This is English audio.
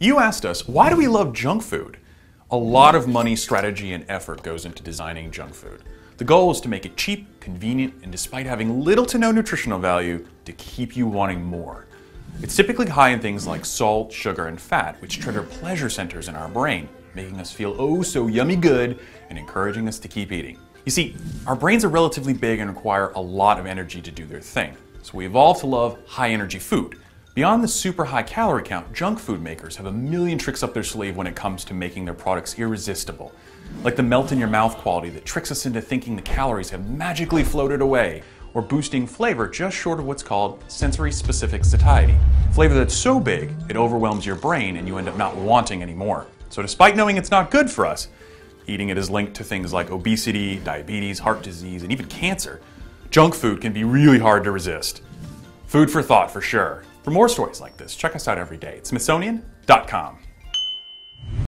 You asked us, why do we love junk food? A lot of money, strategy, and effort goes into designing junk food. The goal is to make it cheap, convenient, and despite having little to no nutritional value, to keep you wanting more. It's typically high in things like salt, sugar, and fat, which trigger pleasure centers in our brain, making us feel oh so yummy good and encouraging us to keep eating. You see, our brains are relatively big and require a lot of energy to do their thing. So we evolved to love high energy food. Beyond the super high calorie count, junk food makers have a million tricks up their sleeve when it comes to making their products irresistible. Like the melt in your mouth quality that tricks us into thinking the calories have magically floated away, or boosting flavor just short of what's called sensory specific satiety. Flavor that's so big, it overwhelms your brain and you end up not wanting any more. So despite knowing it's not good for us, eating it is linked to things like obesity, diabetes, heart disease, and even cancer. Junk food can be really hard to resist. Food for thought for sure. For more stories like this, check us out every day at Smithsonian.com.